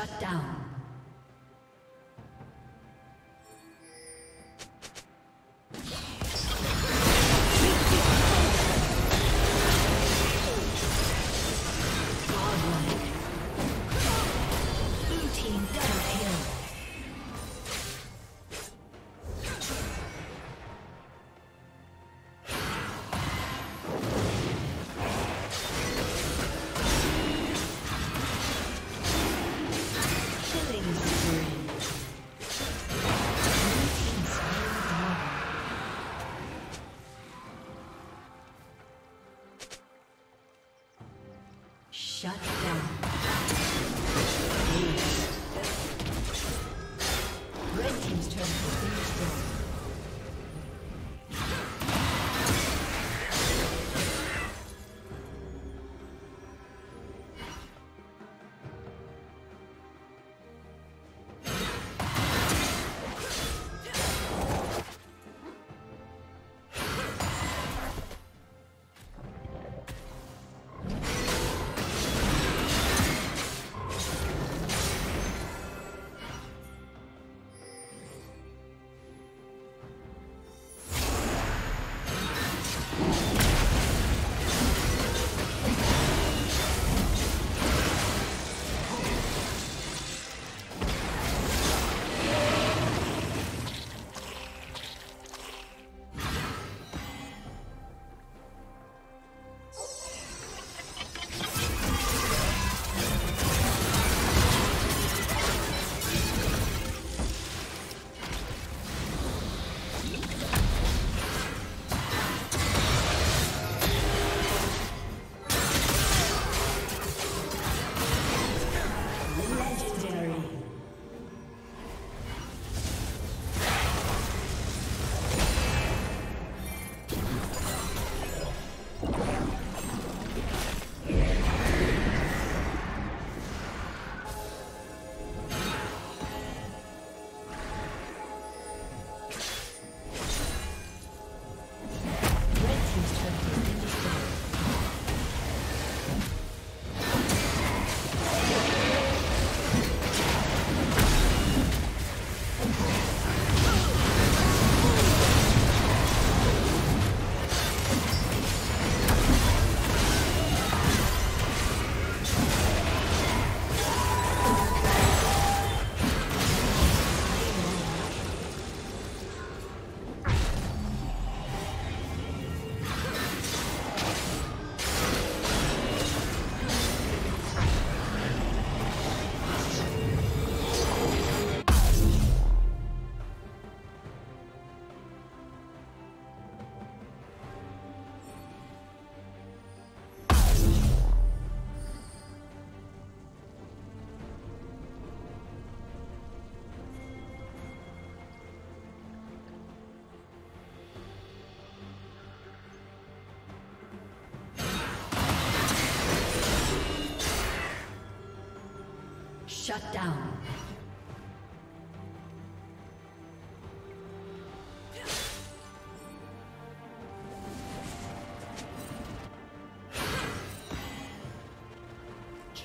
Shut down. Red team's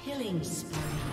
Killing spree.